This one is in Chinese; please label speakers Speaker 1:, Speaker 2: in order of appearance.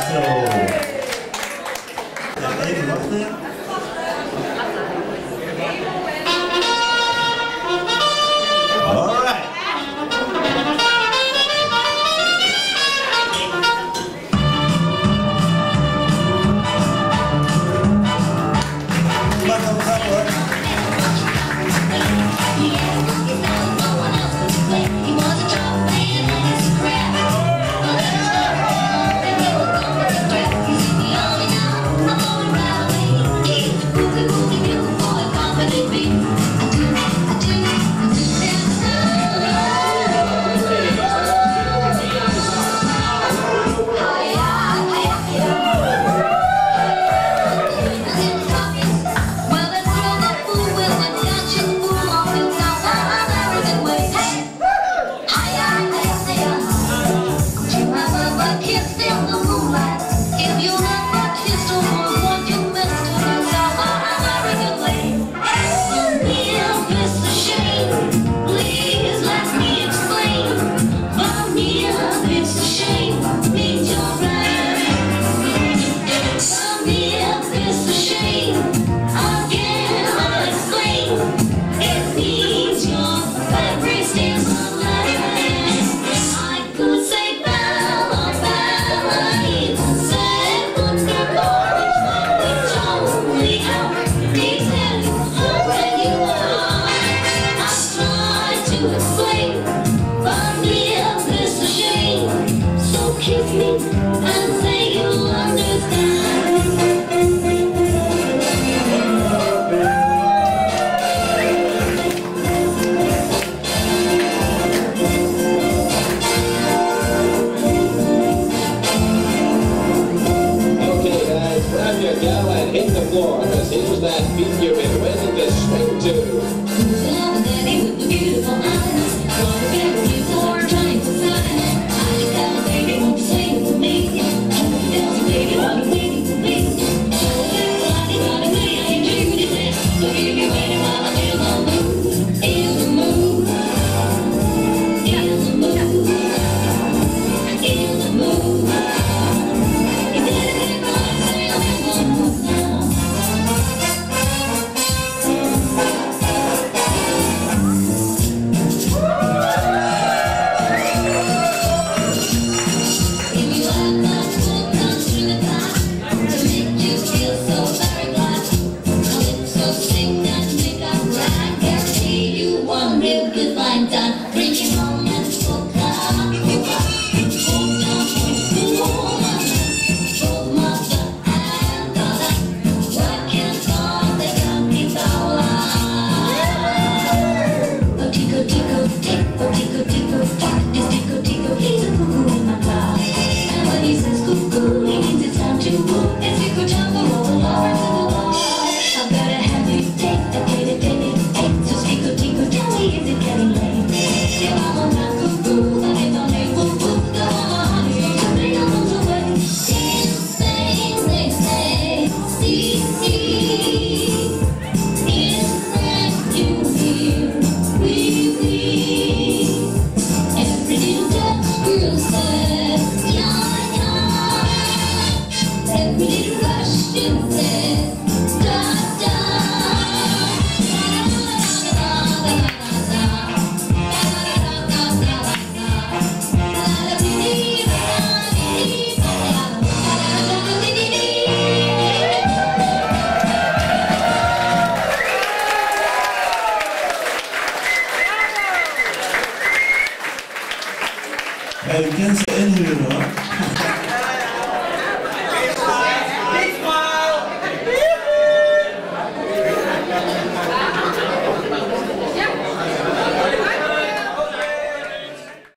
Speaker 1: Russell.
Speaker 2: listen.
Speaker 1: Erken seni eniyor.